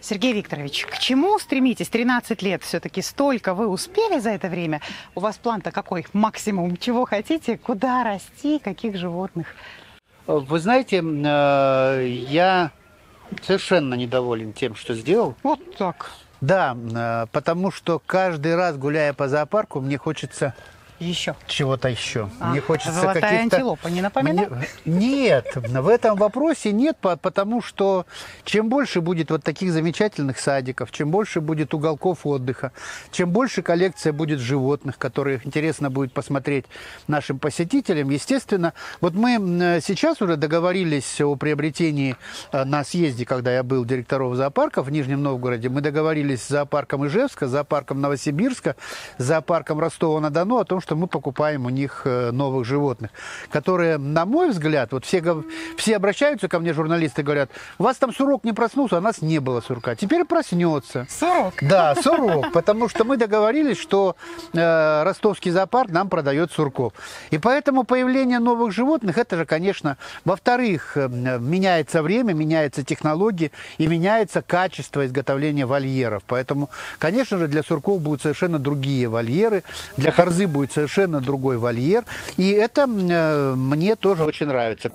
Сергей Викторович, к чему стремитесь? 13 лет все-таки столько вы успели за это время. У вас план-то какой? Максимум. Чего хотите? Куда расти? Каких животных? Вы знаете, э, я совершенно недоволен тем, что сделал. Вот так. Да, э, потому что каждый раз, гуляя по зоопарку, мне хочется Еще. чего-то еще. А, мне хочется золотая каких-то... антилопа не напоминает? Мне- Нет, в этом вопросе нет, по- потому что чем больше будет вот таких замечательных садиков, чем больше будет уголков отдыха, чем больше коллекция будет животных, которые интересно будет посмотреть нашим посетителям, естественно, вот мы сейчас уже договорились о приобретении э, на съезде, когда я был директоров зоопарков в Нижнем Новгороде, мы договорились с зоопарком Ижевска, с зоопарком Новосибирска, с зоопарком Ростова-на-Дону о том, что мы покупаем у них э, новых животных, которые, на мой взгляд, вот все, все обращаются ко мне, журналисты, говорят, у вас там сурок не проснулся, а у нас не было сурка, теперь проснется. Сурок. Да, сурок, потому что мы договорились, что э, ростовский зоопарк нам продает сурков. И поэтому появление новых животных, это же, конечно, во-вторых, э, меняется время, меняются технологии и меняется качество изготовления вольеров. Поэтому, конечно же, для сурков будут совершенно другие вольеры, для харзы будет совершенно другой вольер. И это э, мне тоже очень нравится.